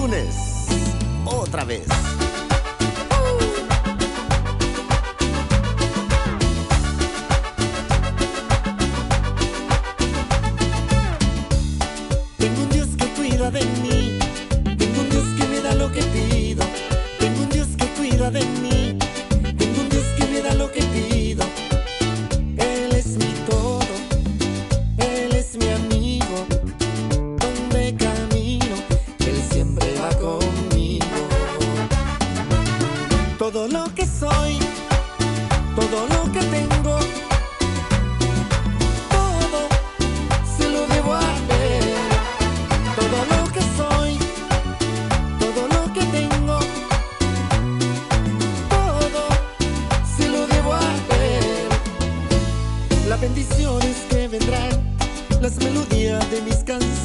Funes, otra vez. Todo lo que tengo, todo se lo debo a Él. Todo lo que soy, todo lo que tengo, todo se lo debo a Él. Las bendiciones que vendrán, las melodías de mis canciones,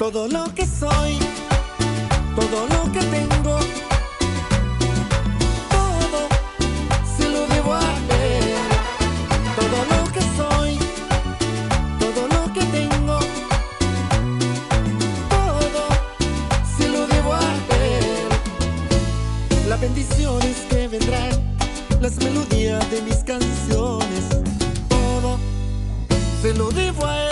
Todo lo que soy, todo lo que tengo, todo se lo debo a Él. Todo lo que soy, todo lo que tengo, todo se lo debo a Él. Las bendiciones que vendrán, las melodías de mis canciones, todo se lo debo a Él.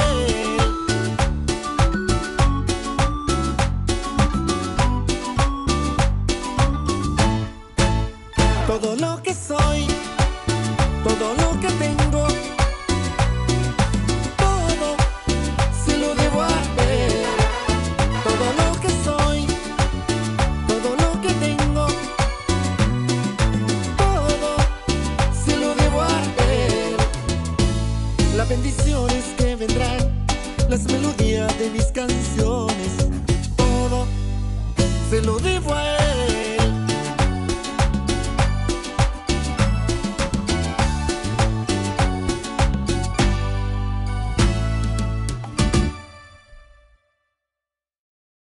bendiciones que vendrán, las melodías de mis canciones.